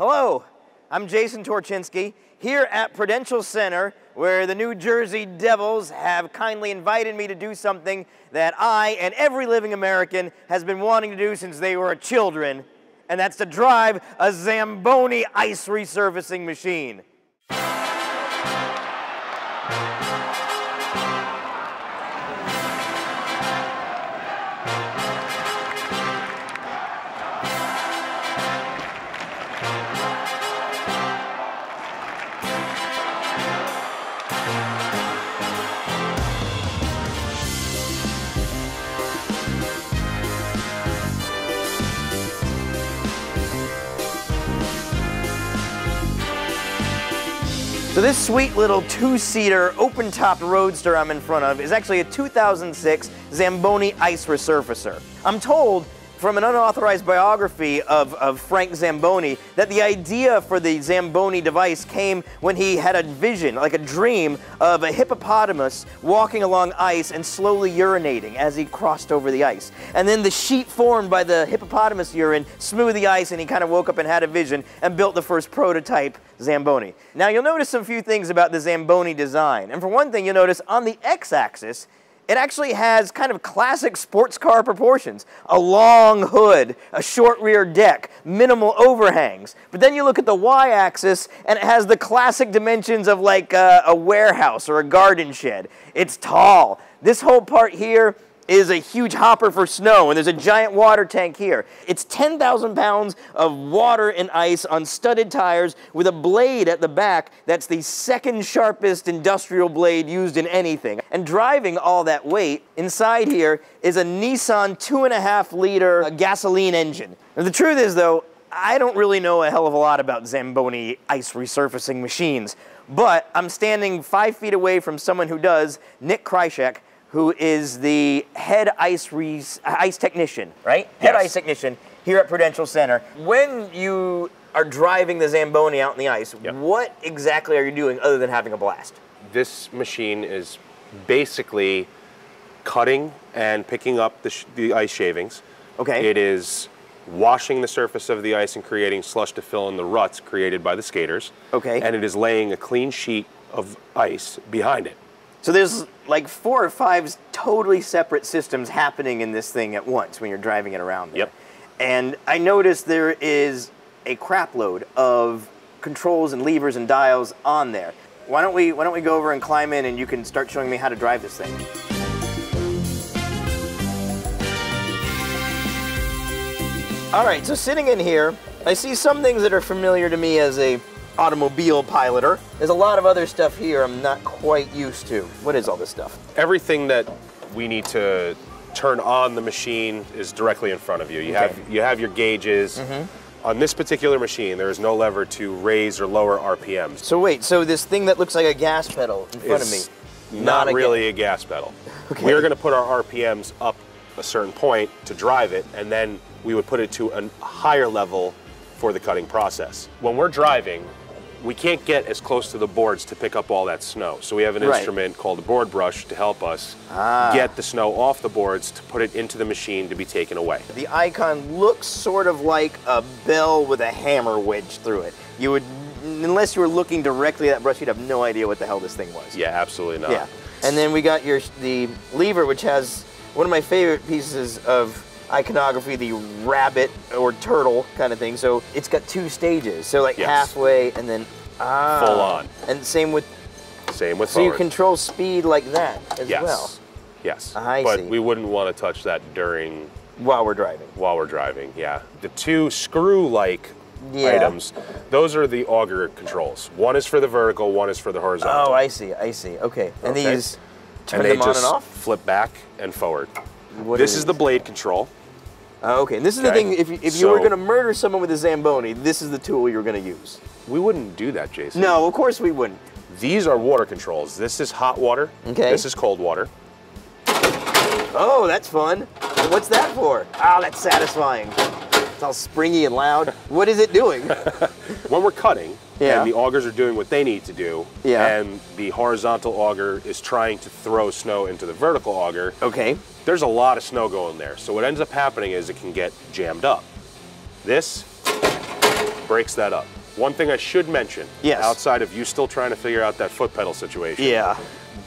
Hello, I'm Jason Torchinsky here at Prudential Center where the New Jersey Devils have kindly invited me to do something that I and every living American has been wanting to do since they were children, and that's to drive a Zamboni ice resurfacing machine. So this sweet little two-seater, open-topped roadster I'm in front of is actually a 2006 Zamboni ice resurfacer. I'm told from an unauthorized biography of, of Frank Zamboni that the idea for the Zamboni device came when he had a vision, like a dream, of a hippopotamus walking along ice and slowly urinating as he crossed over the ice. And then the sheet formed by the hippopotamus urine smoothed the ice and he kind of woke up and had a vision and built the first prototype Zamboni. Now you'll notice some few things about the Zamboni design. And for one thing, you'll notice on the x-axis, it actually has kind of classic sports car proportions. A long hood, a short rear deck, minimal overhangs. But then you look at the y-axis and it has the classic dimensions of like a, a warehouse or a garden shed. It's tall. This whole part here is a huge hopper for snow, and there's a giant water tank here. It's 10,000 pounds of water and ice on studded tires with a blade at the back that's the second sharpest industrial blade used in anything. And driving all that weight inside here is a Nissan two and a half liter gasoline engine. The truth is though, I don't really know a hell of a lot about Zamboni ice resurfacing machines, but I'm standing five feet away from someone who does, Nick Krychek, who is the head ice, ice technician, right? Head yes. ice technician here at Prudential Center. When you are driving the Zamboni out in the ice, yep. what exactly are you doing other than having a blast? This machine is basically cutting and picking up the, the ice shavings. Okay. It is washing the surface of the ice and creating slush to fill in the ruts created by the skaters. Okay. And it is laying a clean sheet of ice behind it. So there's like four or five totally separate systems happening in this thing at once when you're driving it around. There. Yep. And I noticed there is a crapload of controls and levers and dials on there. Why don't we why don't we go over and climb in and you can start showing me how to drive this thing. All right, so sitting in here, I see some things that are familiar to me as a automobile piloter. There's a lot of other stuff here I'm not quite used to. What is all this stuff? Everything that we need to turn on the machine is directly in front of you. You okay. have you have your gauges. Mm -hmm. On this particular machine, there is no lever to raise or lower RPMs. So wait, so this thing that looks like a gas pedal in front of me, not, not really a gas pedal. Okay. We're going to put our RPMs up a certain point to drive it, and then we would put it to a higher level for the cutting process. When we're driving, we can't get as close to the boards to pick up all that snow. So we have an right. instrument called a board brush to help us ah. get the snow off the boards to put it into the machine to be taken away. The icon looks sort of like a bell with a hammer wedged through it. You would, unless you were looking directly at that brush, you'd have no idea what the hell this thing was. Yeah, absolutely not. Yeah. And then we got your the lever, which has one of my favorite pieces of iconography, the rabbit or turtle kind of thing. So it's got two stages. So like yes. halfway and then ah, full on. And same with same with so forward. you control speed like that as yes. well. Yes. I but see. we wouldn't want to touch that during while we're driving. While we're driving, yeah. The two screw-like yeah. items, those are the auger controls. One is for the vertical, one is for the horizontal. Oh, I see. I see. Okay. And okay. these turn and them on and off. Flip back and forward. What this is the blade control. Uh, okay, and this is okay. the thing, if you, if so, you were going to murder someone with a Zamboni, this is the tool you're going to use. We wouldn't do that, Jason. No, of course we wouldn't. These are water controls. This is hot water. Okay. This is cold water. Oh, that's fun. What's that for? Ah, oh, that's satisfying. It's all springy and loud. What is it doing? when we're cutting, yeah. and the augers are doing what they need to do, yeah. and the horizontal auger is trying to throw snow into the vertical auger, okay. there's a lot of snow going there. So what ends up happening is it can get jammed up. This breaks that up. One thing I should mention, Yes. outside of you still trying to figure out that foot pedal situation, Yeah.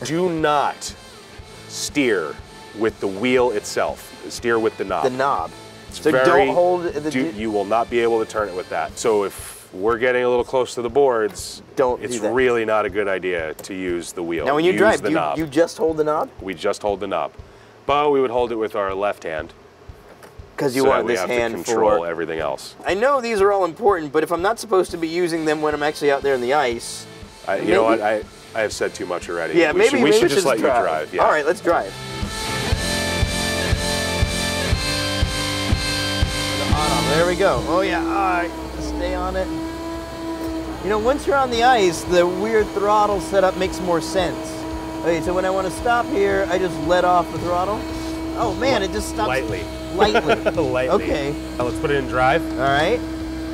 do not steer with the wheel itself. Steer with the knob. The knob. It's So very- don't hold the. do- you will not be able to turn it with that. So if we're getting a little close to the boards, Don't it's that. really not a good idea to use the wheel. now, when you use drive, the you, knob. you just hold the knob we just hold the knob. But we would hold it with our left hand. because you so want this have hand to control for. everything else. I know these are all important, but if I'm not supposed to be using them when I'm actually out there in the ice, I, you know what? I, I have said too much already. yeah, we maybe should, we maybe should just let drive. you drive. Yeah. All right, let's drive. There we go. Oh yeah, all right. Stay on it. You know, once you're on the ice, the weird throttle setup makes more sense. Okay, so when I want to stop here, I just let off the throttle. Oh man, it just stops Lightly. Lightly. Lightly. Okay. Now let's put it in drive. All right.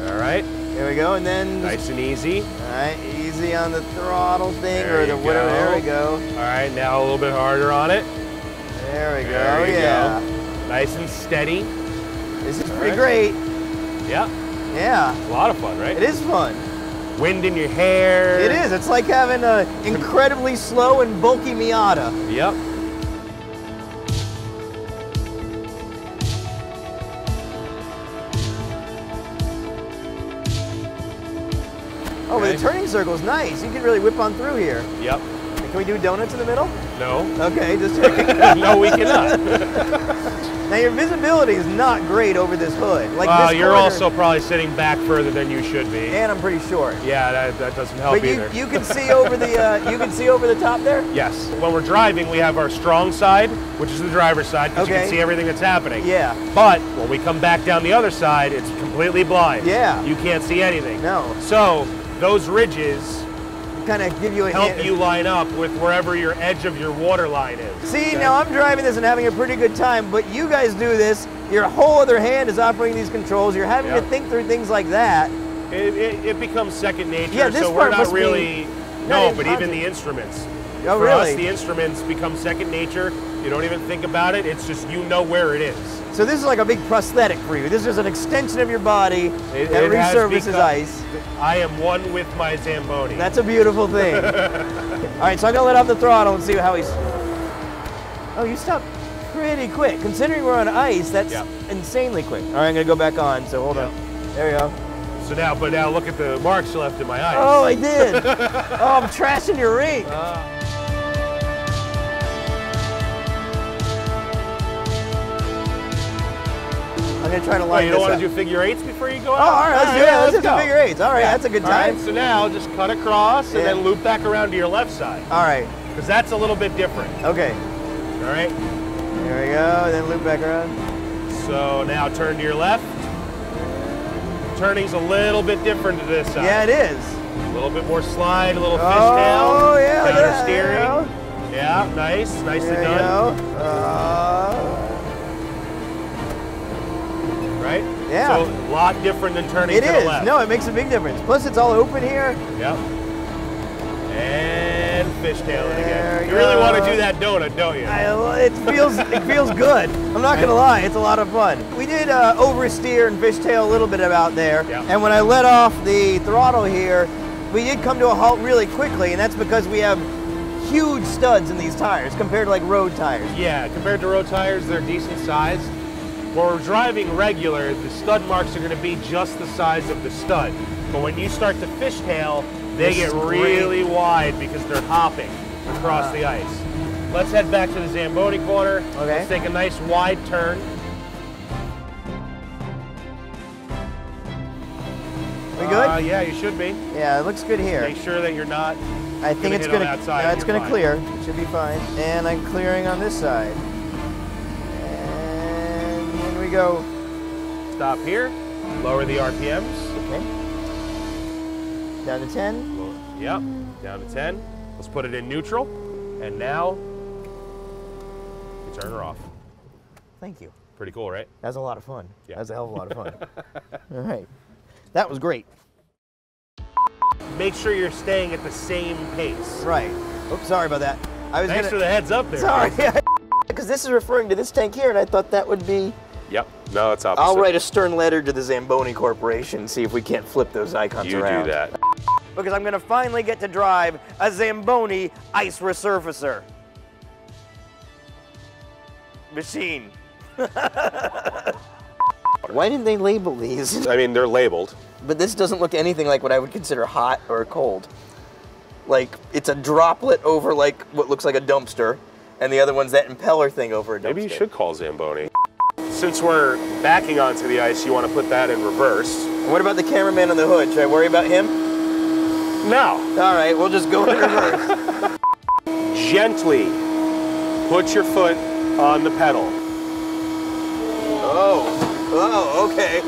All right. There we go, and then Nice and easy. all right, easy on the throttle thing There or the whatever. go. There we go. All right. Now a little bit harder on it. There we go. There yeah. go. Nice and steady. This is pretty right. great. Yeah. Yeah. A lot of fun, right? It is fun. Wind in your hair. It is. It's like having an incredibly slow and bulky Miata. Yep. Oh, but the turning circle is nice. You can really whip on through here. Yep. Can we do donuts in the middle? No. Okay, just checking. no, we cannot. now your visibility is not great over this hood. Like this you're corner- also probably sitting back further than you should be. and I'm pretty short. Yeah, that, that doesn't help But you, either. you can see over the uh, you can see over the top there. Yes. When we're driving, we have our strong side, which is the driver's side, because you can see everything that's happening. Yeah. But when we come back down the other side, it's completely blind. Yeah. You can't see anything. No. So those ridges Kind of give you a help hint. you line up with wherever your edge of your water line is. See, now I'm driving this and having a pretty good time, but you guys do this. Your whole other hand is operating these controls. You're having Yeah. to think through things like that. It, it, it becomes second nature. Yeah, this so part we're not be really. not No, but even the instruments. Oh, For really? us, the instruments become second nature. You don't even think about it. It's just you know where it is. So this is like a big prosthetic for you. This is an extension of your body It- that it resurfaces become- ice. I am one with my Zamboni. That's a beautiful thing. All right, so I'm gonna let off the throttle and see how he's. Oh, you stopped pretty quick. Considering we're on ice, that's Yeah. insanely quick. All right, I'm gonna go back on. So hold on. There you go. so now, but now look at the marks left in my eyes. Oh, I did. oh, I'm trashing your rig. Ah. I'm gonna try to Oh, line you don't want up. to do figure eights before you go out? Oh, out? all right, let's do it. yeah, Let's just do figure eights. All right, that's a good right, time. so now just cut across and Yeah. then loop back around to your left side. All right. Because that's a little bit different. Okay. All right? There we go. Then loop back around. So now turn to your left. Turning's a little bit different to this side. Yeah, it is. A little bit more slide, a little fishtail. Oh, fishtail. yeah, Counter there steering. Yeah, nice. Nicely There done. Uh, Yeah. So a lot different than turning it to is. the left. No, it makes a big difference. Plus, it's all open here. Yep. And fishtail it again. you You really want to do that donut, don't you? I, it feels it feels good. I'm not gonna lie, it's a lot of fun. We did uh, oversteer and fishtail a little bit about there, Yeah. and when I let off the throttle here, we did come to a halt really quickly, and that's because we have huge studs in these tires compared to like road tires. Yeah, compared to road tires, they're decent size. When we're driving regular, the stud marks are going to be just the size of the stud. But when you start to fishtail, they This get really wide because they're hopping across Ah. the ice. Let's head back to the Zamboni corner. Okay. Let's take a nice wide turn. We good? Uh, yeah, you should be. yeah, it looks good here. Make sure that you're not. I think gonna it's gonna, that side no, it's gonna fine. clear. It should be fine. And I'm clearing on this side. We go. Stop here. Lower the RPMs. Okay. Down to 10. Lower- Yep. Down to 10. Let's put it in neutral. And now you turn her off. Thank you. Pretty cool, right? That was a lot of fun. Yeah. That was a hell of a lot of fun. All right. That was great. Make sure you're staying at the same pace. Right. Oops, sorry about that. I was Thanks gonna. for the heads up there. sorry. Because this is referring to this tank here, and I thought that would be Yep. No, it's opposite. I'll write a stern letter to the Zamboni Corporation, and see if we can't flip those icons You around. do that. Because I'm gonna finally get to drive a Zamboni ice resurfacer. Machine. Why didn't they label these? I mean, they're labeled. But this doesn't look anything like what I would consider hot or cold. Like, it's a droplet over like what looks like a dumpster, and the other one's that impeller thing over a dumpster. Maybe you should call Zamboni. Since we're backing onto the ice, you want to put that in reverse. And what about the cameraman on the hood? Should I worry about him? No. All right, we'll just go in reverse. gently put your foot on the pedal. oh, oh, okay.